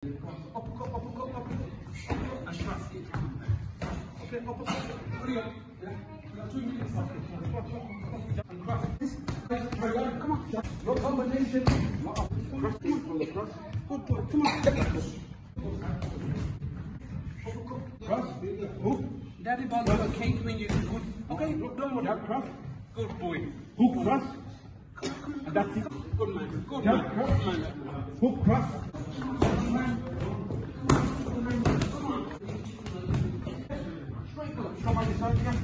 Cross. Okay, uppercut. Hurry up. Yeah. You two minutes. Okay. And cross. This. Come on. Your combination. Cross. From the cross. Good boy. Come on. Uppercut. Cross. Hook. Daddy ball got a cake when you good. Okay, down with that cross. Good boy. Hook cross. And that's it. Good man. Good man. cross. Good man. Hook cross. Come on this side again.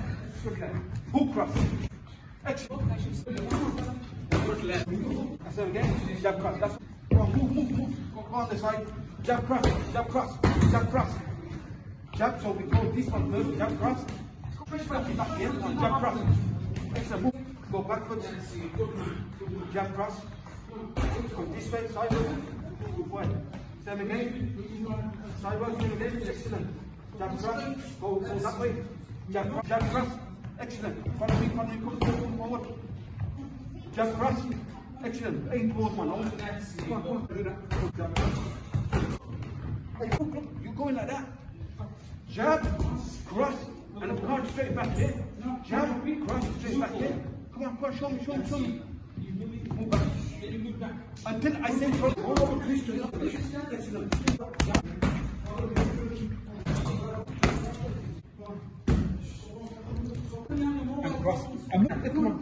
Good left. Hook cross. Good left. It again. Jab cross. That's Go on, move, move, move. Go, on the side. Jab cross. Jab cross. Jab cross. Jab. So we go this one first. Jab cross. Push back, back here. Jab cross. Excellent. Move. Go backwards. Jab cross. Go this way. Sideways. Good boy. Same again. Sideways. Same again. Excellent. Jab cross. Go, go that way. Jab cross. Jab cross. Excellent. Follow me. Follow me. Come forward. forward. Jab cross. Excellent. Aim towards one. Hold. Come on, come on. Do. Go, cross. Hey, look, look. You're going like that. Jab, cross, and I'm going straight back here. Jab, cross, straight back here. Come on, on, show me, show me, show me. Until I say, hold on, Christian. And cross.